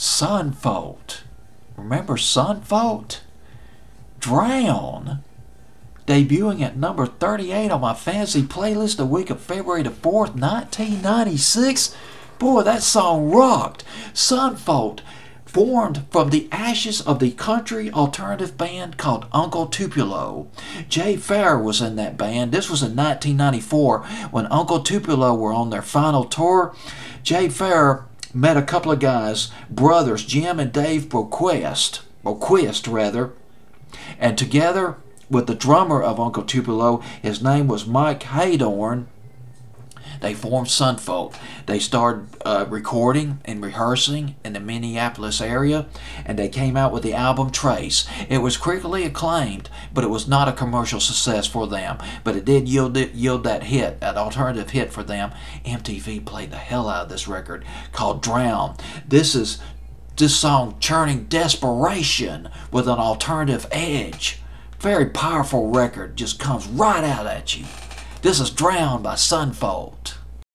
Son Volt. Remember Son Volt? Drown. Debuting at number 38 on my fantasy playlist the week of February the 4th, 1996. Boy, that song rocked. Son Volt formed from the ashes of the country alternative band called Uncle Tupelo. Jay Farrar was in that band. This was in 1994 when Uncle Tupelo were on their final tour. Jay Farrar met a couple of guys, brothers Jim and Dave Boquist, Boquist rather, and together with the drummer of Uncle Tupelo, his name was Mike Heidorn. They formed Son Volt. They started uh, recording and rehearsing in the Minneapolis area, and they came out with the album Trace. It was critically acclaimed, but it was not a commercial success for them. But it did yield yield that hit, that alternative hit for them. MTV played the hell out of this record called Drown. This is this song churning desperation with an alternative edge. Very powerful record, just comes right out at you. This is Drowned by Son Volt.